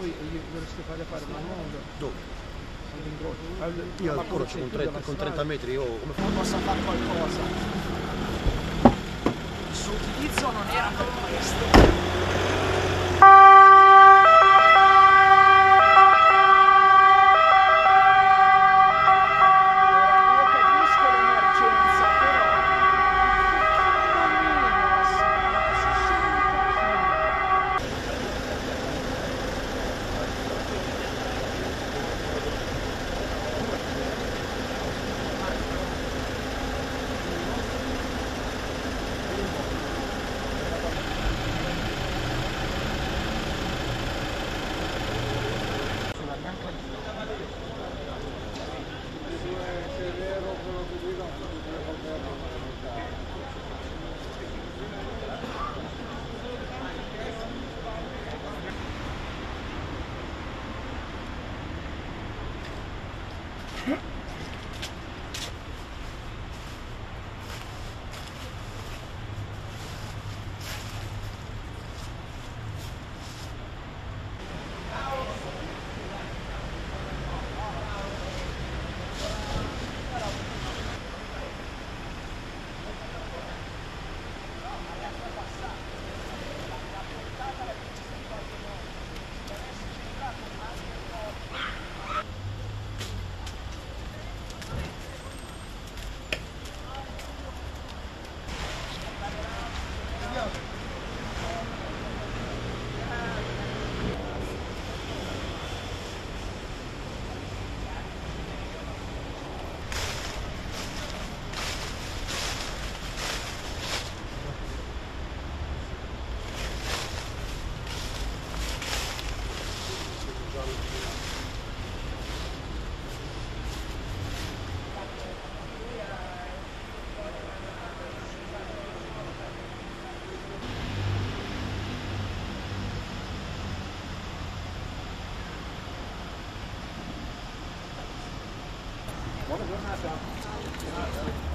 dovreste fare fare, ma non Dove? all'incrocio. Al, Io al c'è con, più 30 dalla con strada. 30 metri, io come faccio? possa fare qualcosa. Il suo utilizzo non era per questo. Huh? Ja, ja.